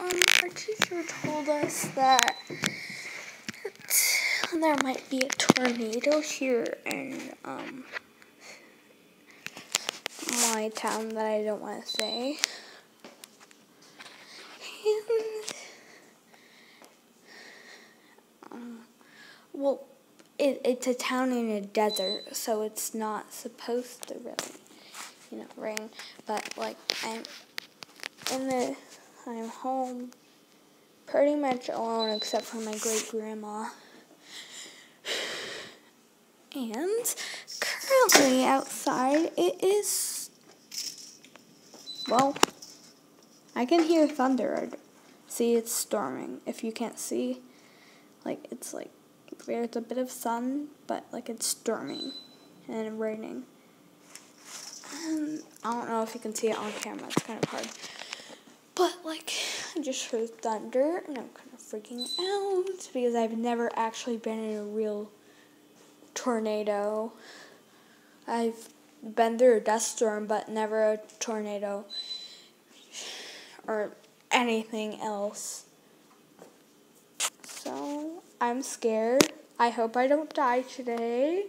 um, our teacher told us that there might be a tornado here in um my town that I don't want to say. And, um, well, it, it's a town in a desert, so it's not supposed to really, you know, rain. But like I'm in the, I'm home, pretty much alone except for my great grandma. And currently outside it is, well, I can hear thunder. See, it's storming. If you can't see, like it's like there's a bit of sun, but like it's storming and raining. And I don't know if you can see it on camera. It's kind of hard. But like I just heard thunder and I'm kind of freaking out because I've never actually been in a real tornado. I've been through a dust storm, but never a tornado or anything else. So I'm scared. I hope I don't die today.